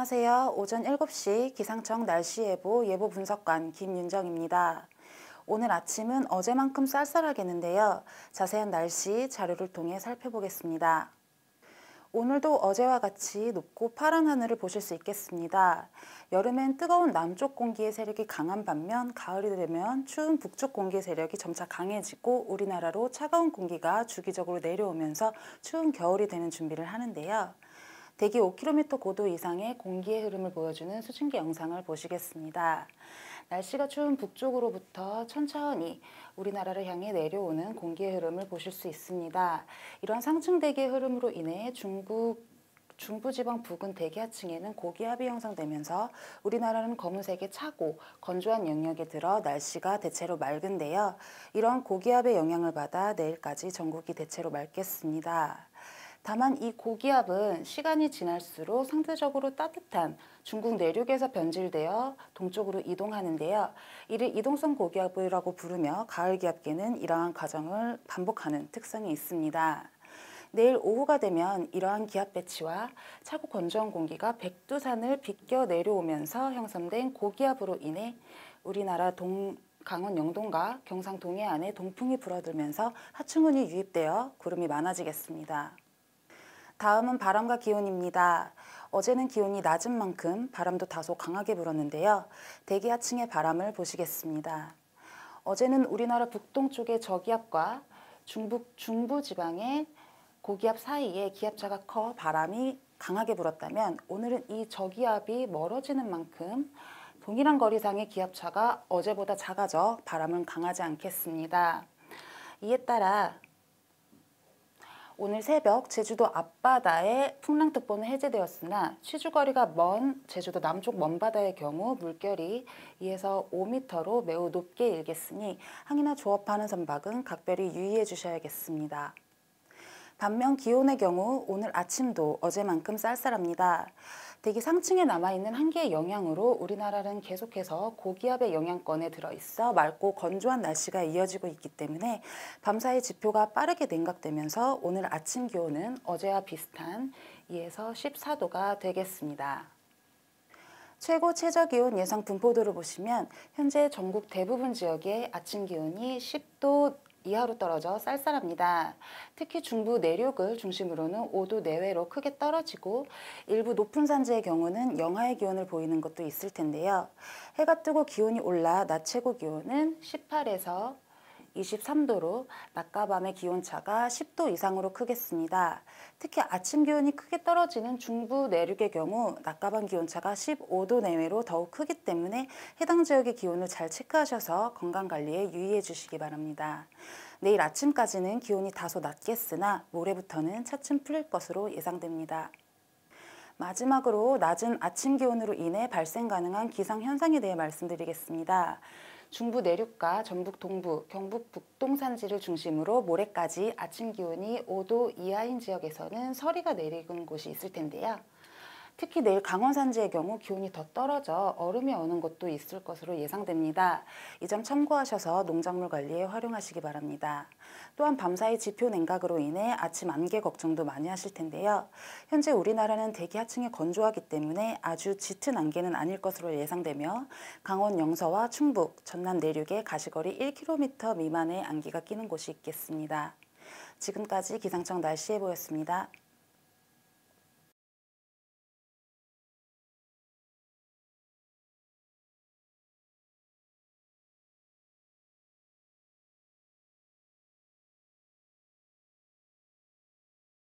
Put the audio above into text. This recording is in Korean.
안녕하세요. 오전 7시 기상청 날씨예보 예보 분석관 김윤정입니다. 오늘 아침은 어제만큼 쌀쌀하겠는데요. 자세한 날씨 자료를 통해 살펴보겠습니다. 오늘도 어제와 같이 높고 파란 하늘을 보실 수 있겠습니다. 여름엔 뜨거운 남쪽 공기의 세력이 강한 반면 가을이 되면 추운 북쪽 공기의 세력이 점차 강해지고 우리나라로 차가운 공기가 주기적으로 내려오면서 추운 겨울이 되는 준비를 하는데요. 대기 5km 고도 이상의 공기의 흐름을 보여주는 수증기 영상을 보시겠습니다. 날씨가 추운 북쪽으로부터 천천히 우리나라를 향해 내려오는 공기의 흐름을 보실 수 있습니다. 이런 상층 대기의 흐름으로 인해 중국 중부지방 부근 대기하층에는 고기압이 형성되면서 우리나라는 검은색의 차고 건조한 영역에 들어 날씨가 대체로 맑은데요. 이런 고기압의 영향을 받아 내일까지 전국이 대체로 맑겠습니다. 다만 이 고기압은 시간이 지날수록 상대적으로 따뜻한 중국 내륙에서 변질되어 동쪽으로 이동하는데요. 이를 이동성 고기압이라고 부르며 가을 기압계는 이러한 과정을 반복하는 특성이 있습니다. 내일 오후가 되면 이러한 기압 배치와 차고 건조한 공기가 백두산을 비껴 내려오면서 형성된 고기압으로 인해 우리나라 동 강원 영동과 경상 동해안에 동풍이 불어들면서 하층운이 유입되어 구름이 많아지겠습니다. 다음은 바람과 기온입니다. 어제는 기온이 낮은 만큼 바람도 다소 강하게 불었는데요. 대기 하층의 바람을 보시겠습니다. 어제는 우리나라 북동쪽의 저기압과 중북 중부 지방의 고기압 사이에 기압차가 커 바람이 강하게 불었다면 오늘은 이 저기압이 멀어지는 만큼 동일한 거리상의 기압차가 어제보다 작아져 바람은 강하지 않겠습니다. 이에 따라 오늘 새벽 제주도 앞바다에 풍랑특보는 해제되었으나 취주거리가 먼 제주도 남쪽 먼바다의 경우 물결이 2에서 5m로 매우 높게 일겠으니 항해나 조업하는 선박은 각별히 유의해 주셔야겠습니다. 반면 기온의 경우 오늘 아침도 어제만큼 쌀쌀합니다. 대기 상층에 남아있는 한기의 영향으로 우리나라는 계속해서 고기압의 영향권에 들어있어 맑고 건조한 날씨가 이어지고 있기 때문에 밤사이 지표가 빠르게 냉각되면서 오늘 아침 기온은 어제와 비슷한 2에서 14도가 되겠습니다. 최고 최저 기온 예상 분포도를 보시면 현재 전국 대부분 지역의 아침 기온이 10도 이하로 떨어져 쌀쌀합니다. 특히 중부 내륙을 중심으로는 5도 내외로 크게 떨어지고 일부 높은 산지의 경우는 영하의 기온을 보이는 것도 있을 텐데요. 해가 뜨고 기온이 올라 낮 최고 기온은 18에서 23도로 낮과 밤의 기온차가 10도 이상으로 크겠습니다. 특히 아침 기온이 크게 떨어지는 중부 내륙의 경우 낮과 밤 기온차가 15도 내외로 더욱 크기 때문에 해당 지역의 기온을 잘 체크하셔서 건강관리에 유의해 주시기 바랍니다. 내일 아침까지는 기온이 다소 낮겠으나 모레부터는 차츰 풀릴 것으로 예상됩니다. 마지막으로 낮은 아침 기온으로 인해 발생 가능한 기상 현상에 대해 말씀드리겠습니다. 중부 내륙과 전북 동부, 경북 북동 산지를 중심으로 모레까지 아침 기온이 5도 이하인 지역에서는 서리가 내리는 곳이 있을 텐데요. 특히 내일 강원 산지의 경우 기온이 더 떨어져 얼음이 오는 곳도 있을 것으로 예상됩니다. 이 점 참고하셔서 농작물 관리에 활용하시기 바랍니다. 또한 밤사이 지표 냉각으로 인해 아침 안개 걱정도 많이 하실 텐데요. 현재 우리나라는 대기 하층이 건조하기 때문에 아주 짙은 안개는 아닐 것으로 예상되며 강원 영서와 충북, 전남 내륙에 가시거리 1km 미만의 안개가 끼는 곳이 있겠습니다. 지금까지 기상청 날씨에 보였습니다.